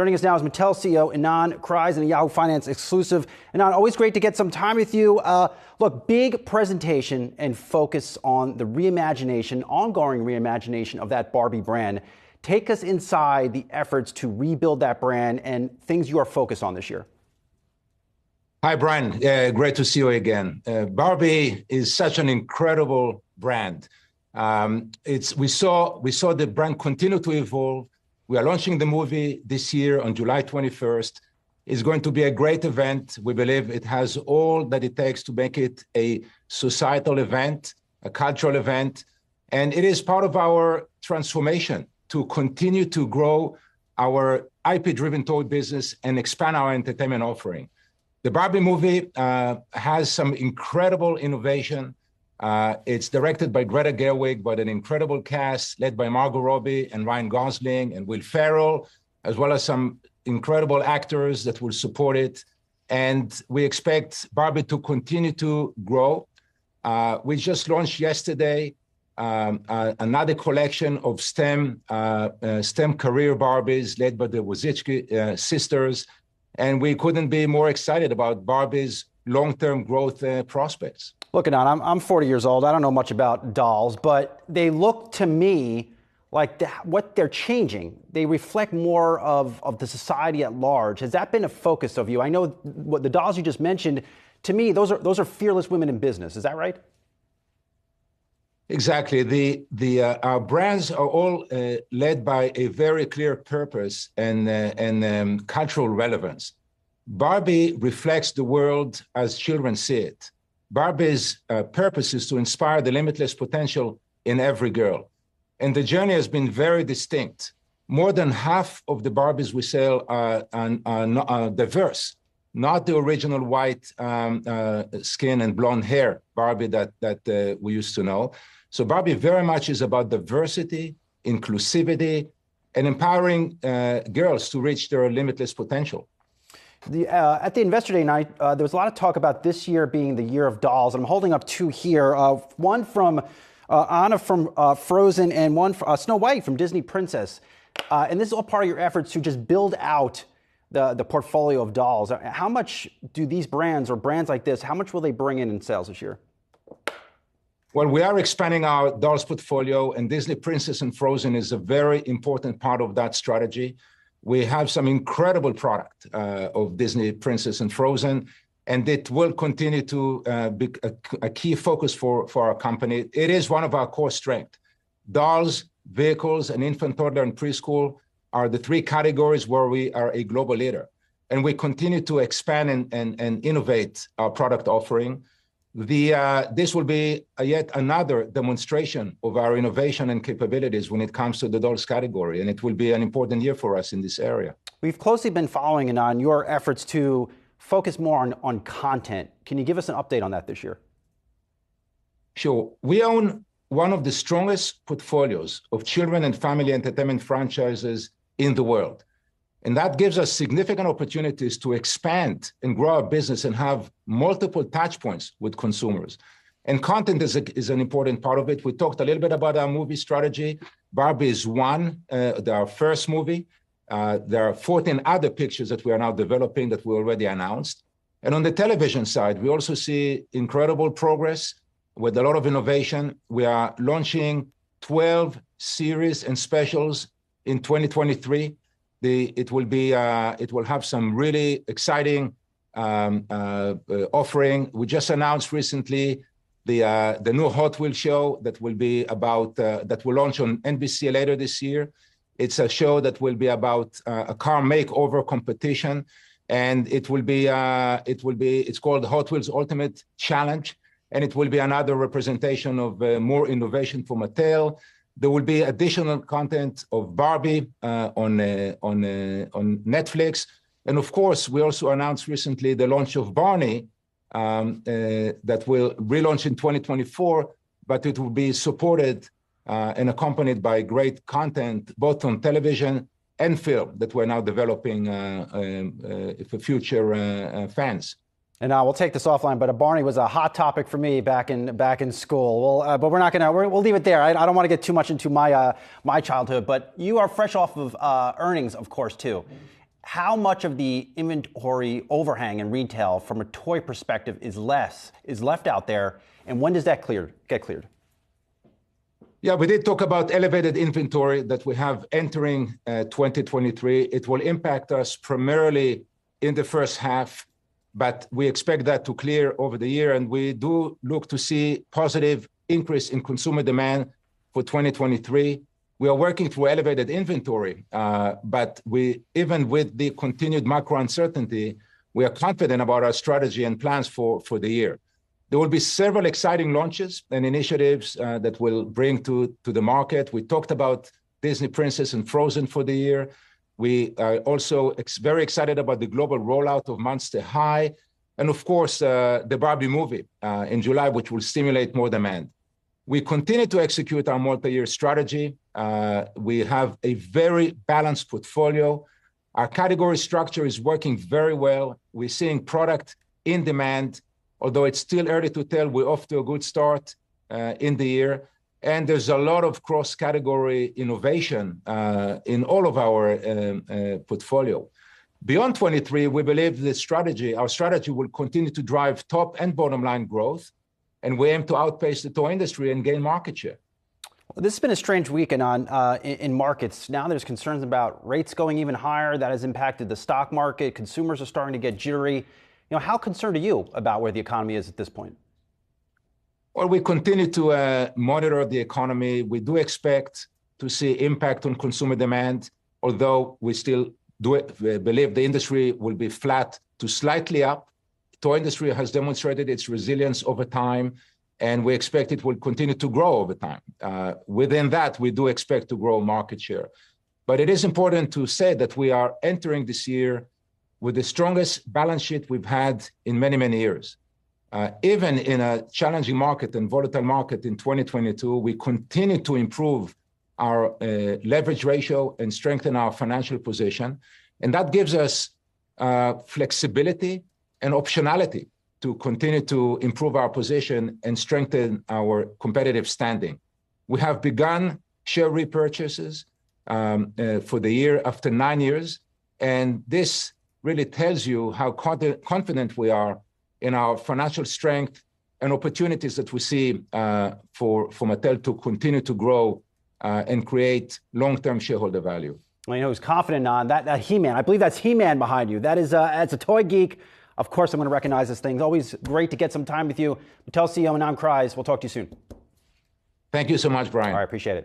Joining us now is Mattel CEO Ynon Kreiz and a Yahoo Finance exclusive. Ynon, always great to get some time with you. Uh, look, big presentation and focus on the reimagination, ongoing reimagination of that Barbie brand. Take us inside the efforts to rebuild that brand and things you are focused on this year. Hi, Brian. Uh, great to see you again. Uh, Barbie is such an incredible brand. Um, it's we saw we saw the brand continue to evolve. We are launching the movie this year on July 21st. It's going to be a great event. We believe it has all that it takes to make it a societal event, a cultural event, and it is part of our transformation to continue to grow our IP-driven toy business and expand our entertainment offering. The Barbie movie uh, has some incredible innovation. Uh, it's directed by Greta Gerwig, but an incredible cast led by Margot Robbie and Ryan Gosling and Will Ferrell, as well as some incredible actors that will support it. And we expect Barbie to continue to grow. Uh, we just launched yesterday um, uh, another collection of STEM uh, uh, STEM career Barbies led by the Wojcicki uh, sisters, and we couldn't be more excited about Barbie's long-term growth prospects. Look, Ynon, I'm, I'm 40 years old. I don't know much about dolls, but they look to me like the, what they're changing. They reflect more of, of the society at large. Has that been a focus of you? I know what the dolls you just mentioned. To me, those are those are fearless women in business. Is that right? Exactly. The the uh, our brands are all uh, led by a very clear purpose and uh, and um, cultural relevance. Barbie reflects the world as children see it. Barbie's uh, purpose is to inspire the limitless potential in every girl, and the journey has been very distinct. More than half of the Barbies we sell are, are, are diverse, not the original white um, uh, skin and blonde hair Barbie that that uh, we used to know so Barbie very much is about diversity, inclusivity, and empowering uh, girls to reach their limitless potential. The, uh, at the Investor Day night, uh, there was a lot of talk about this year being the year of dolls. And I'm holding up two here. Uh, one from uh, Anna from uh, Frozen and one from, Snow White from Disney Princess. and this is all part of your efforts to just build out the, the portfolio of dolls. How much do these brands or brands like this, how much will they bring in in sales this year? Well, we are expanding our dolls portfolio, and Disney Princess and Frozen is a very important part of that strategy. We have some incredible product uh, of Disney Princess and Frozen, and it will continue to uh, be a, a, key focus for, for our company. It is one of our core strengths. Dolls, vehicles, and infant, toddler, and preschool are the three categories where we are a global leader. And we continue to expand and, and, and innovate our product offering the, uh, this will be yet another demonstration of our innovation and capabilities when it comes to the dolls category, and it will be an important year for us in this area. We've closely been following Ynon your efforts to focus more on, on content. Can you give us an update on that this year? Sure. We own one of the strongest portfolios of children and family entertainment franchises in the world. And that gives us significant opportunities to expand and grow our business and have multiple touch points with consumers. And content is, a, is an important part of it. We talked a little bit about our movie strategy. Barbie is one, uh, our first movie. Uh, there are 14 other pictures that we are now developing that we already announced. And on the television side, we also see incredible progress with a lot of innovation. We are launching 12 series and specials in 2023 the, it will be uh, it will have some really exciting um, uh, uh, offering. We just announced recently the uh, the new Hot Wheels show that will be about uh, that will launch on NBC later this year. It's a show that will be about uh, a car makeover competition, and it will be it will be it's called Hot Wheels Ultimate Challenge, and it will be another representation of more innovation for Mattel. There will be additional content of Barbie uh, on uh, on uh, on Netflix, and of course, we also announced recently the launch of Barney um, uh, that will relaunch in 2024, but it will be supported uh, and accompanied by great content both on television and film that we're now developing uh, um, for future fans. And uh, we'll take this offline, but a Barney was a hot topic for me back in back in school. Well, uh, but we're not gonna we will leave it there. I, I don't want to get too much into my uh, my childhood, but you are fresh off of uh, earnings, of course, too. how much of the inventory overhang in retail from a toy perspective is less is left out there, and when does that clear get cleared? Yeah, we did talk about elevated inventory that we have entering uh, 2023. It will impact us primarily in the first half, but we expect that to clear over the year, and we do look to see positive increase in consumer demand for 2023. We are working through elevated inventory, uh, but we, even with the continued macro uncertainty, we are confident about our strategy and plans for, the year. There will be several exciting launches and initiatives uh, that will bring to, to the market. We talked about Disney Princess and Frozen for the year. We are also ex- very excited about the global rollout of Monster High, and of course, uh, the Barbie movie uh, in July, which will stimulate more demand. We continue to execute our multi-year strategy. Uh, we have a very balanced portfolio. Our category structure is working very well. We're seeing product in demand although it's still early to tell, we're off to a good start uh, in the year. And there's a lot of cross-category innovation uh, in all of our um, uh, portfolio. Beyond 23, we believe the strategy, our strategy will continue to drive top and bottom line growth, and we aim to outpace the toy industry and gain market share. Well, this has been a strange weekend on uh, in, in, markets. Now there's concerns about rates going even higher. That has impacted the stock market. Consumers are starting to get jittery. You know, how concerned are you about where the economy is at this point? Well, we continue to uh, monitor the economy. We do expect to see impact on consumer demand, although we still do it, believe the industry will be flat to slightly up. Toy industry has demonstrated its resilience over time, and we expect it will continue to grow over time. Uh, within that, we do expect to grow market share. But it is important to say that we are entering this year with the strongest balance sheet we've had in many, many years. Uh, even in a challenging market and volatile market in 2022, we continue to improve our uh, leverage ratio and strengthen our financial position. And that gives us uh, flexibility and optionality to continue to improve our position and strengthen our competitive standing. We have begun share repurchases um, uh, for the year after nine years, and this really tells you how confident we are in our financial strength and opportunities that we see uh, for, for Mattel to continue to grow uh, and create long-term shareholder value. Well, you know, who's confident on that, that He-Man. I believe that's He-Man behind you. That is, uh, as a toy geek, of course I'm going to recognize this thing. Always great to get some time with you. Mattel CEO Ynon Kreiz. We'll talk to you soon. Thank you so much, Brian. All right, I appreciate it.